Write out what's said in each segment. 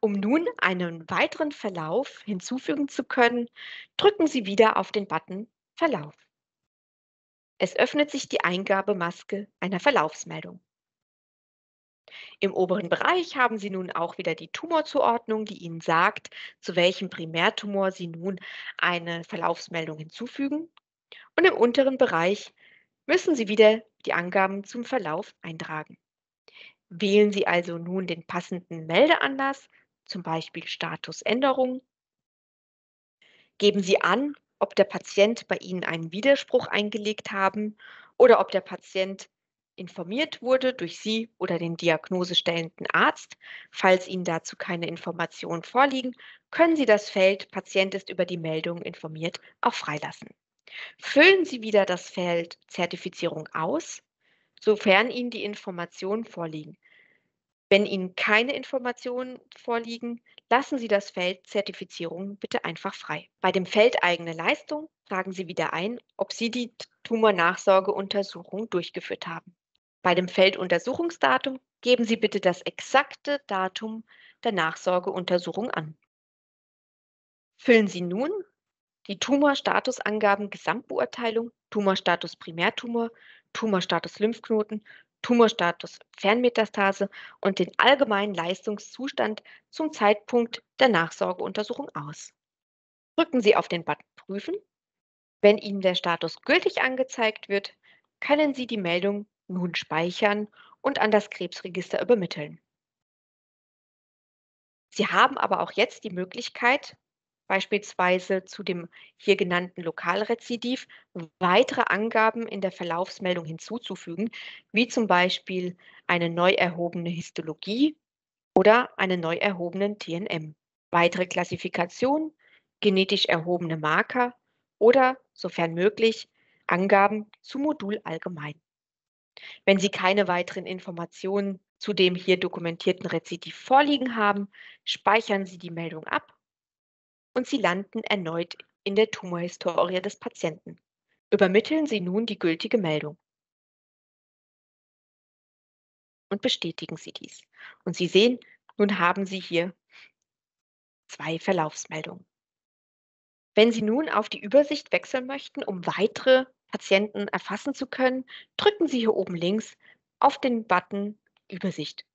Um nun einen weiteren Verlauf hinzufügen zu können, drücken Sie wieder auf den Button Verlauf. Es öffnet sich die Eingabemaske einer Verlaufsmeldung. Im oberen Bereich haben Sie nun auch wieder die Tumorzuordnung, die Ihnen sagt, zu welchem Primärtumor Sie nun eine Verlaufsmeldung hinzufügen. Und im unteren Bereich müssen Sie wieder die Angaben zum Verlauf eintragen. Wählen Sie also nun den passenden Meldeanlass, zum Beispiel Statusänderung. Geben Sie an, ob der Patient bei Ihnen einen Widerspruch eingelegt haben oder ob der Patient informiert wurde durch Sie oder den diagnosestellenden Arzt. Falls Ihnen dazu keine Informationen vorliegen, können Sie das Feld Patient ist über die Meldung informiert auch freilassen. Füllen Sie wieder das Feld Zertifizierung aus, sofern Ihnen die Informationen vorliegen. Wenn Ihnen keine Informationen vorliegen, lassen Sie das Feld Zertifizierung bitte einfach frei. Bei dem Feld eigene Leistung tragen Sie wieder ein, ob Sie die Tumornachsorgeuntersuchung durchgeführt haben. Bei dem Feld Untersuchungsdatum geben Sie bitte das exakte Datum der Nachsorgeuntersuchung an. Füllen Sie nun die Tumorstatusangaben Gesamtbeurteilung, Tumorstatus Primärtumor, Tumorstatus Lymphknoten, Tumorstatus Fernmetastase und den allgemeinen Leistungszustand zum Zeitpunkt der Nachsorgeuntersuchung aus. Drücken Sie auf den Button Prüfen. Wenn Ihnen der Status gültig angezeigt wird, können Sie die Meldung nun speichern und an das Krebsregister übermitteln. Sie haben aber auch jetzt die Möglichkeit, beispielsweise zu dem hier genannten Lokalrezidiv weitere Angaben in der Verlaufsmeldung hinzuzufügen, wie zum Beispiel eine neu erhobene Histologie oder einen neu erhobenen TNM, weitere Klassifikation, genetisch erhobene Marker oder, sofern möglich, Angaben zu Modul allgemein. Wenn Sie keine weiteren Informationen zu dem hier dokumentierten Rezidiv vorliegen haben, speichern Sie die Meldung ab und Sie landen erneut in der Tumorhistorie des Patienten. Übermitteln Sie nun die gültige Meldung. Und bestätigen Sie dies. Und Sie sehen, nun haben Sie hier zwei Verlaufsmeldungen. Wenn Sie nun auf die Übersicht wechseln möchten, um weitere Patienten erfassen zu können, drücken Sie hier oben links auf den Button Übersicht.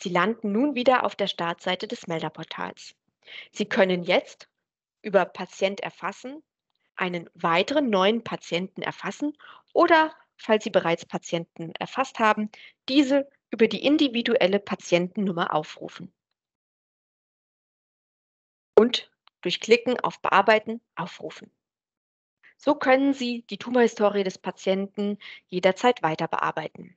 Sie landen nun wieder auf der Startseite des Melderportals. Sie können jetzt über Patient erfassen einen weiteren neuen Patienten erfassen oder, falls Sie bereits Patienten erfasst haben, diese über die individuelle Patientennummer aufrufen. Und durch Klicken auf Bearbeiten aufrufen. So können Sie die Tumorhistorie des Patienten jederzeit weiter bearbeiten.